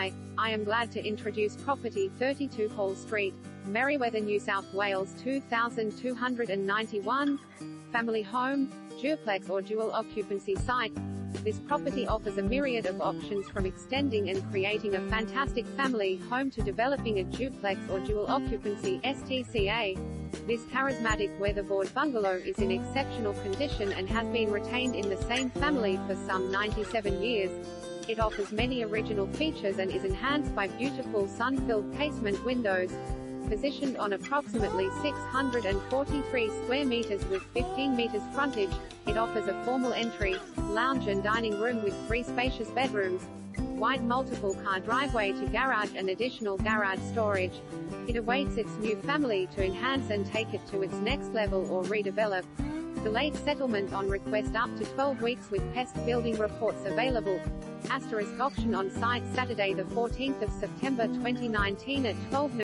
Hi, I am glad to introduce property 32 Hall Street, Merewether, New South Wales 2291. Family home, duplex or dual occupancy site. This property offers a myriad of options from extending and creating a fantastic family home to developing a duplex or dual occupancy STCA. This charismatic weatherboard bungalow is in exceptional condition and has been retained in the same family for some 97 years. It offers many original features and is enhanced by beautiful sun-filled casement windows. Positioned on approximately 643 square meters with 15 meters frontage, it offers a formal entry, lounge and dining room with three spacious bedrooms, wide multiple car driveway to garage and additional garage storage. It awaits its new family to enhance and take it to its next level or redevelop. Delayed settlement on request up to 12 weeks with pest building reports available. Asterisk auction on site Saturday the 14th of September 2019 at 12